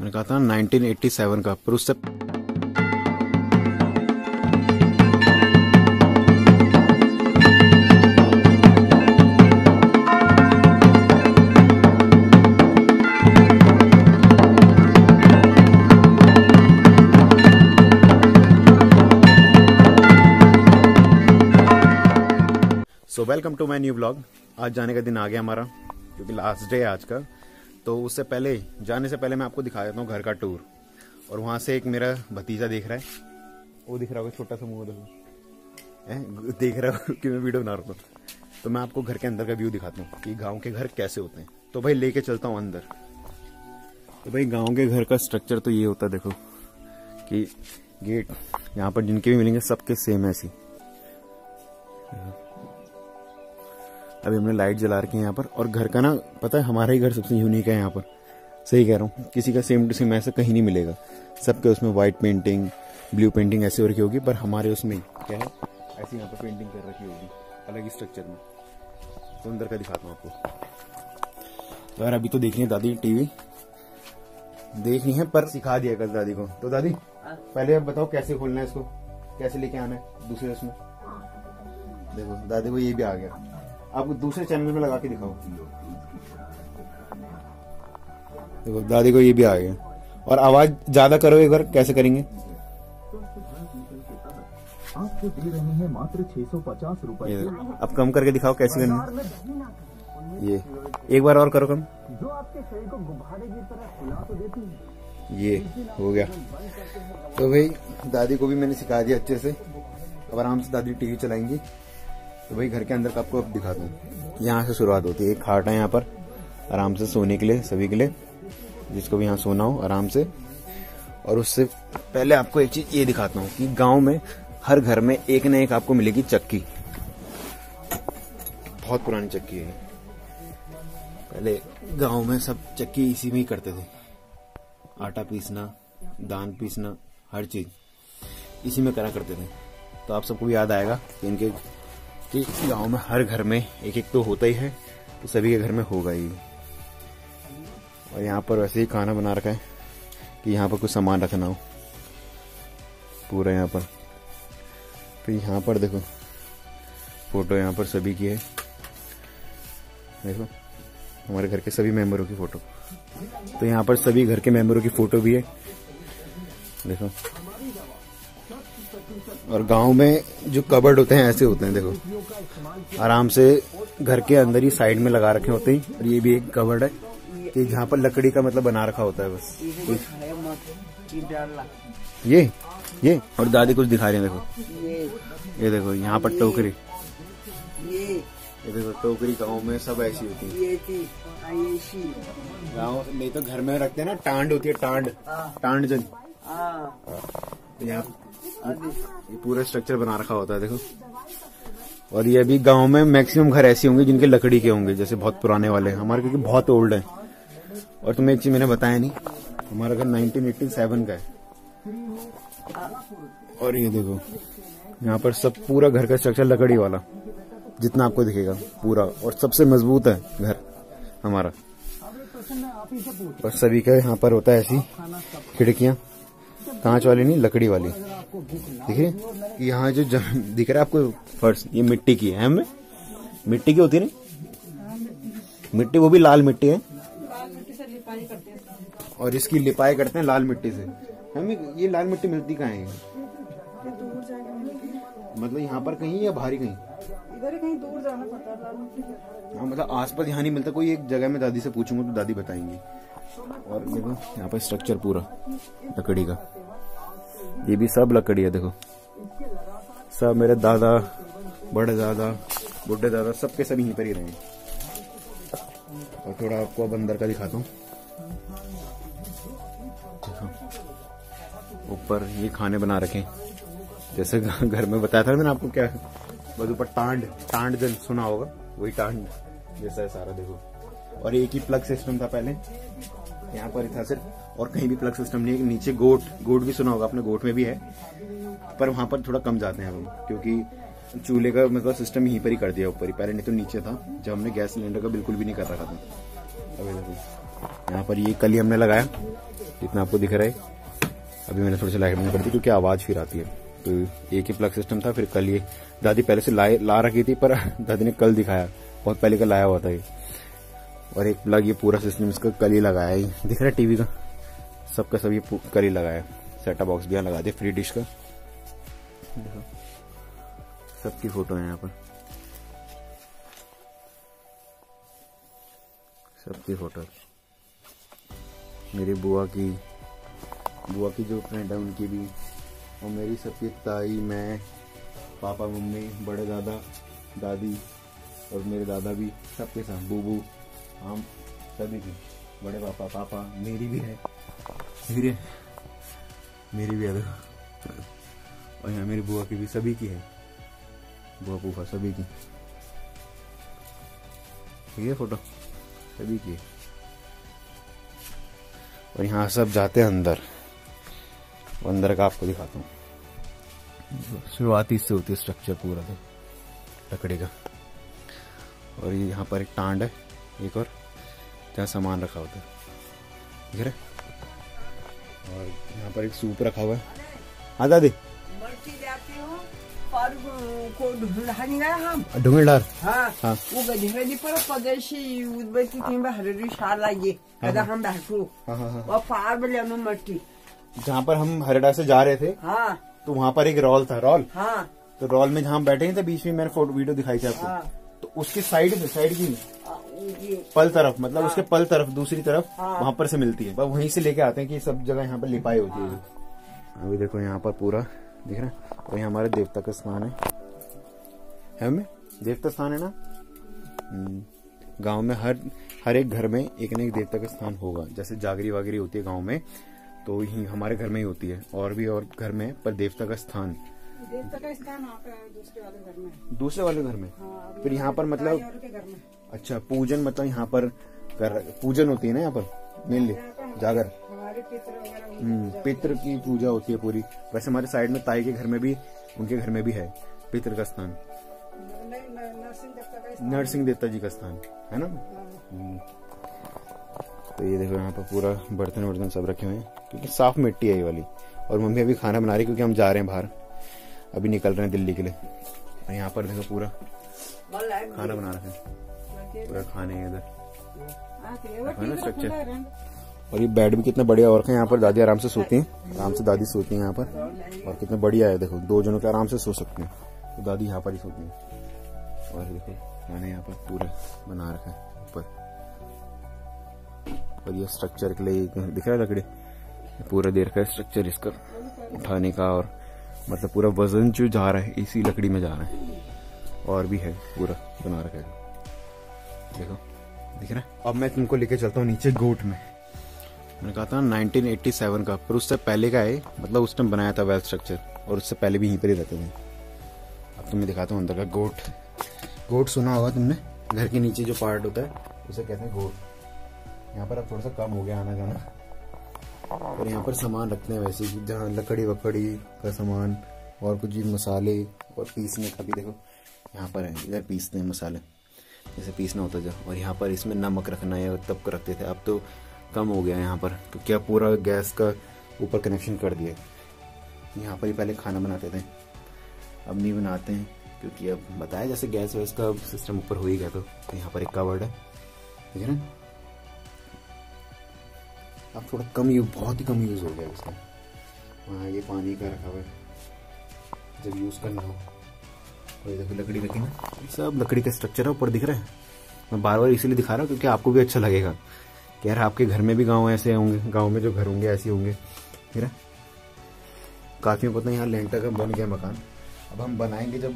मैंने कहा था 1987 का, पर उससे so welcome to my new blog आज जाने का दिन आ गया हमारा, क्योंकि लास्ट डे है आज का। तो उससे पहले, जाने से पहले मैं आपको दिखा देता हूँ घर का टूर और वहाँ से एक मेरा भतीजा देख रहा है। वो दिख रहा होगा, छोटा सा मुँह देखो। देख रहा हो कि मैं वीडियो बना रहा हूँ तो मैं आपको घर के अंदर का व्यू दिखाता हूँ कि गाँव के घर कैसे होते हैं। तो भाई, लेके चलता हूँ अंदर। तो भाई, गाँव के घर का स्ट्रक्चर तो ये होता है, देखो, कि गेट यहाँ पर जिनके भी मिलेंगे, सबके सेम ऐसी अभी हमने लाइट जला रखी है यहाँ पर। और घर का ना, पता है, हमारा ही घर सबसे यूनिक है यहाँ पर। सही कह रहा हूँ, किसी का सेम टू सेम ऐसा कहीं नहीं मिलेगा। सबके उसमें व्हाइट पेंटिंग ब्लू पेंटिंग ऐसे हो रखी होगी, पर हमारे उसमें क्या है, ऐसी यहाँ पर पेंटिंग कर रखी होगी, अलग ही स्ट्रक्चर में। तो अंदर का दिखाता हूँ आपको। तो यार, अभी तो देखनी है दादी टीवी देखनी है, पर सिखा दिया कल दादी को। तो दादी, पहले आप बताओ कैसे खोलना है इसको, कैसे लेके आना है, दूसरे उसमें। देखो, दादी को ये भी आ गया। आप दूसरे चैनल में लगा के दिखाओ। देखो दादी को ये भी आ गया। और आवाज़ ज़्यादा करो एक बार कैसे करेंगे? आपको दे रहे हैं मात्र छह सौ पचास रूपए। अब कम करके दिखाओ कैसे करनी ये एक बार और करो कम। जो आपके शरीर को गुब्बारे की तरह फुला तो देती है। ये हो गया। तो भाई दादी को भी मैंने सिखा दिया अच्छे से। अब आराम से दादी टीवी चलाएँगी। तो भाई घर के अंदर का आपको अब दिखा दूँ। यहाँ से शुरुआत होती है। एक खाट है यहाँ पर, आराम से सोने के लिए, सभी के लिए, जिसको भी यहाँ सोना हो, आराम से। और उससे पहले आपको एक चीज़ ये दिखाता हूँ कि गाँव में, हर घर में एक न एक आपको मिलेगी चक्की। बहुत पुरानी चक्की है। पहले गाँव में सब चक्की इसी में ही करते थे। आटा पीसना, दान पीसना, हर चीज़ इसी में करा करते थे। तो आप सबको याद आएगा कि इनके कि गाँव में हर घर में एक एक तो होता ही है तो सभी के घर में होगा ही। और यहाँ पर वैसे ही खाना बना रखा है कि यहाँ पर कुछ सामान रखना हो। पूरा यहाँ पर। फिर यहाँ पर देखो, फ़ोटो यहाँ पर सभी की है। देखो, हमारे घर के सभी मेंबरों की फ़ोटो। तो यहाँ पर सभी घर के मेंबरों की फ़ोटो भी है। देखो। और गाँव में जो कबर्ड होते हैं ऐसे होते हैं देखो। आराम से घर के अंदर ही साइड में लगा रखे होते हैं और ये भी एक कबर्ड है कि जहाँ पर लकड़ी का मतलब बना रखा होता है बस। ये ये और दादी कुछ दिखा रही है देखो। ये देखो यहाँ पर टोकरी। ये देखो टोकरी गाँव में सब ऐसी होती है। गाँव नहीं तो घर में रखते हैं ना टांड होती है टांड। टांड जन ये पूरा स्ट्रक्चर बना रखा होता है, देखो। और ये अभी गाँव में मैक्सिमम घर ऐसे होंगे जिनके लकड़ी के होंगे, जैसे बहुत पुराने वाले हमारे क्योंकि बहुत ओल्ड है। और तुम्हें एक चीज़ मैंने बताया नहीं, हमारा घर 1987 का है। और ये देखो, यहाँ पर सब पूरा घर का स्ट्रक्चर लकड़ी वाला, जितना आपको दिखेगा, पूरा। और सबसे मज़बूत है घर, हमारा। और सभी का यहाँ पर होता है ऐसी खिड़कियाँ। कांच वाली नहीं लकड़ी वाली। देखिए यहाँ जो दिख रहा है आपको फर्श ये मिट्टी की है हमें? मिट्टी की होती है ना? मिट्टी वो भी लाल मिट्टी है? और इसकी लिपाई करते हैं लाल मिट्टी से। हमें ये लाल मिट्टी मिलती कहाँ है? मतलब यहाँ पर कहीं या भारी कहीं? इधर ही कहीं दूर जाना पड़ता है लाल मिट्टी हाँ मतलब आसपास यहाँ नहीं मिलता कोई एक जगह में दादी से पूछूँगा तो दादी बताएँगी। और देखो, यहाँ पर स्ट्रक्चर पूरा, लकड़ी का। ये भी सब लकड़ी है, देखो। सब मेरे दादा, बड़े दादा, बुढ़े दादा, सबके सब यहीं पर ही रहे और थोड़ा आपको अब अंदर का दिखाता हूँ। ऊपर ये खाने बना रखे जैसे घर में बताया था मैंने आपको क्या बस ऊपर टांड टांड जन सुना होगा, वही टांड जैसा है सारा, देखो। और एक ही प्लग सिस्टम था पहले। यहाँ पर था सिर्फ़। और कहीं भी प्लग सिस्टम नहीं है, नीचे गोट गोट भी सुना होगा अपने गोट में भी है। पर वहाँ पर थोड़ा कम जाते हैं हम, क्योंकि चूल्हे का मतलब सिस्टम यहीं पर ही कर दिया ऊपर ही। पहले नहीं तो नीचे था, जब हमने गैस सिलेंडर का बिल्कुल भी नहीं कर रखा था। अवेलेबल यहाँ पर ये कल ही हमने लगाया, जितना आपको दिख रहा है। अभी मैंने थोड़ी सी लाइट बंद कर दी, क्योंकि आवाज़ फिर आती है। तो एक ही प्लग सिस्टम था, फिर कल ये दादी पहले से लाए, ला रखी थी, पर दादी ने कल दिखाया। बहुत पहले का लाया हुआ था ये। और एक प्लग ये पूरा सिस्टम इसका कल ही लगाया ही। दिख रहा है टीवी का? सबका सब ये कल ही लगाया सेटअप बॉक्स भी यहाँ लगा दिया फ्री डिश का। देखो। सबकी फ़ोटो है यहाँ पर। सबकी फ़ोटो मेरी बुआ की बुआ की जो फ्रेंड है उनकी भी। और मेरी सबकी ताई मैं पापा मम्मी बड़े दादा दादी और मेरे दादा भी सबके साथ बूबू। हम सभी की बड़े पापा पापा, मेरी भी है। मेरी मेरी भी है और यहाँ मेरी बुआ की भी सभी की है। बुआ फूफा सभी की। ठीक है फ़ोटो। सभी की। और यहाँ सब जाते हैं अंदर। अंदर का आपको दिखाता हूँ। शुरुआती से होती है स्ट्रक्चर पूरा तो लकड़ी का। और यहाँ पर एक टांड है। एक और जहाँ सामान रखा होता है। दिख रहा और यहाँ पर एक सूप रखा हुआ है। हाँ दादी? हूँ को ढूंढदार हाँ हाँ. वो गधी गधी पर पदेशी उदबत्ती तीन हररी शार लागे कदा हम बैठू। पार बले में मट्टी जहाँ पर हम हरिडा से जा रहे थे हाँ। तो वहाँ पर एक रॉल था रॉल। हाँ। तो रॉल में जहाँ बैठे तो बीच में मैंने फ़ोटो वीडियो दिखाई थी आपको। हाँ। तो उसकी साइड में साइड की पल तरफ़ मतलब उसके पल तरफ़ दूसरी तरफ़ हाँ। वहाँ पर से मिलती है। वहीं से लेके आते हैं कि सब जगह यहाँ पर लिपाई होती है। अभी देखो यहाँ पर पूरा दिख रहा है? और यहाँ हमारे देवता का स्थान है। है हमें? देवता स्थान है ना? हम्म, गाँव में हर हर एक घर में एक न एक देवता का स्थान होगा। जैसे जागरी वागरी होती है गाँव में तो यही हमारे घर में ही होती है। और भी और घर में पर देवता का स्थान। देवता का स्थान वहाँ दूसरे वाले घर में। दूसरे वाले घर में? हाँ फिर यहाँ पर मतलब अच्छा पूजन मतलब यहाँ पर कर पूजन होती है ना यहाँ पर? मेनली जागर। पितर हम्म, पितृ की पूजा होती है पूरी। वैसे हमारे साइड में ताई के घर में भी उनके घर में भी है पितृ का स्थान। नरसिंह देवता जी का स्थान है ना? हम्म। तो ये देखो यहाँ पर पूरा बर्तन वर्तन सब रखे हुए हैं क्योंकि साफ़ मिट्टी है ये वाली। और मम्मी अभी खाना बना रही क्योंकि हम जा रहे हैं बाहर। अभी निकल रहे हैं दिल्ली के लिए। और यहाँ पर देखो पूरा खाना बना रखे हैं। पूरा खाने हैं इधर। है ना स्ट्रक्चर? और ये बेड भी कितना बढ़िया और यहाँ पर दादी आराम से सोती हैं। आराम से दादी सोती हैं यहाँ पर। और कितना बढ़िया है देखो दो जनों के आराम से सो सकते हैं। तो दादी यहाँ पर ही सोती हैं। और देखो मैंने यहाँ पर पूरा बना रखा है ऊपर। और ये स्ट्रक्चर के लिए दिख रहा है लकड़ी? पूरा देर का स्ट्रक्चर इसका उठाने का और मतलब पूरा वज़न जो जा रहा है इसी लकड़ी में जा रहा है। और भी है पूरा बना रखा है। देखो। दिख रहा है? अब मैं तुमको लेके चलता हूँ नीचे गोट में। मैंने कहा था 1987 का पर उससे पहले का है मतलब उस टाइम बनाया था वेल स्ट्रक्चर और उससे पहले भी यहीं पर ही रहते थे। अब तुम्हें दिखाता हूँ अंदर का गोट। गोट सुना होगा तुमने? घर के नीचे जो पार्ट होता है उसे कहते हैं गोट। यहाँ पर अब थोड़ा सा कम हो गया आना जाना और यहाँ पर सामान रखते हैं वैसे ही जहाँ लकड़ी वकड़ी का सामान और कुछ भी मसाले और पीसने का भी देखो। यहाँ पर है इधर पीसते हैं मसाले। जैसे पीसना होता था, और यहाँ पर इसमें नमक रखना है तब रखते थे। अब तो कम हो गया यहाँ पर क्योंकि अब पूरा गैस का ऊपर कनेक्शन कर दिया यहाँ पर ही पहले खाना बनाते थे। अब नहीं बनाते हैं, क्योंकि अब बताया जैसे गैस वैस का सिस्टम ऊपर हो ही गया तो यहाँ पर एक कवर्ड है। ठीक है ना? अब थोड़ा कम यूज़ बहुत ही कम यूज़ हो गया उसका। वहाँ ये पानी का रखा हुआ है। जब यूज़ करना हो। और देखो लकड़ी रखी ना सब लकड़ी का स्ट्रक्चर है, ऊपर दिख रहा है। मैं बार बार इसीलिए दिखा रहा हूँ क्योंकि आपको भी अच्छा लगेगा। कि यार आपके घर में भी गाँव ऐसे होंगे, गाँव में जो घर होंगे, ऐसे होंगे। ठीक है काफियों को तो यहाँ लेंटर का बन गया मकान। अब हम बनाएँगे जब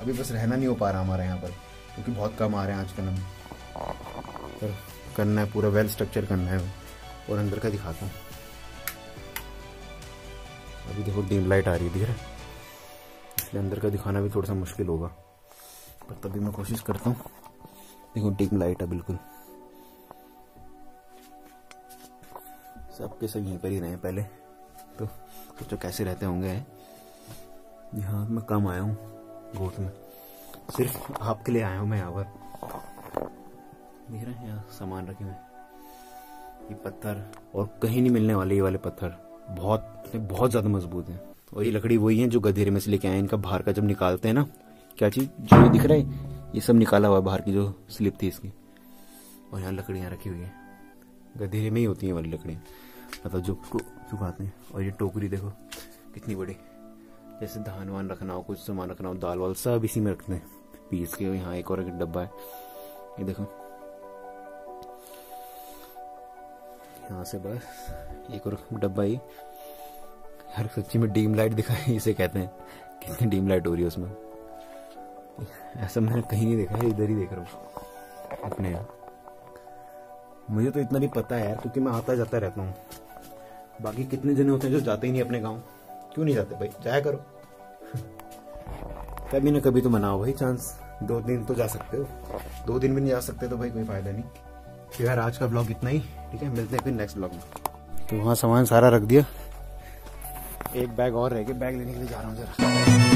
अभी बस रहना नहीं हो पा रहा हमारे यहाँ पर, क्योंकि बहुत कम आ रहे हैं आजकल हम। पर करना है, पूरा वेल स्ट्रक्चर करना है। और अंदर का दिखाता हूँ। अभी देखो डीम लाइट आ रही है, दिख रहा है? इसलिए अंदर का दिखाना भी थोड़ा सा मुश्किल होगा। पर तभी मैं कोशिश करता हूँ। देखो डिम लाइट है बिल्कुल। सबके सब यहीं पर ही रहे पहले। तो सोचो कैसे रहते होंगे यहाँ मैं कम आया हूँ गोट में। सिर्फ़ आपके लिए आया हूँ मैं यहाँ पर। दिख रहे हैं यहाँ सामान रखे हुए ये पत्थर और कहीं नहीं मिलने वाले ये वाले पत्थर। बहुत बहुत ज़्यादा मज़बूत है। और ये लकड़ी वही है जो गधेरे में से लेके आए इनका बाहर का जब निकालते हैं ना, क्या चीज़? जो ये दिख रहा है, ये सब निकाला हुआ है बाहर की जो स्लिप थी इसकी। और यहाँ लकड़ियाँ रखी हुई है। गधेरे में ही होती हैं वाली लकड़ियाँ। मतलब जो सुखाते हैं और ये टोकरी देखो, कितनी बड़ी। जैसे धान वान रखना हो, कुछ सामान रखना हो, दाल वाल सब इसी में रखते हैं। पीस के यहाँ एक और एक डब्बा है। ये देखो। यहाँ से बस, एक और डब्बा ही। हर सच्ची में डीम लाइट दिखाई, इसे कहते हैं। कितनी डीम लाइट हो रही है उसमें? ऐसा मैंने कहीं नहीं देखा है इधर ही देख रहा हूँ। अपने यहाँ। मुझे तो इतना भी पता है यार, क्योंकि मैं आता जाता रहता हूँ। बाकी कितने जने होते हैं जो जाते ही नहीं अपने गाँव? क्यों नहीं जाते भाई? जाया करो। कभी ना कभी तो मनाओ भाई चांस दो दिन तो जा सकते हो। दो दिन भी नहीं जा सकते तो भाई कोई फ़ायदा नहीं। तो यार आज का ब्लॉग इतना ही, ठीक है? मिलते हैं फिर नेक्स्ट ब्लॉग में। तो वहाँ सामान सारा रख दिया। एक बैग और रह गया बैग लेने के लिए जा रहा हूँ जरा।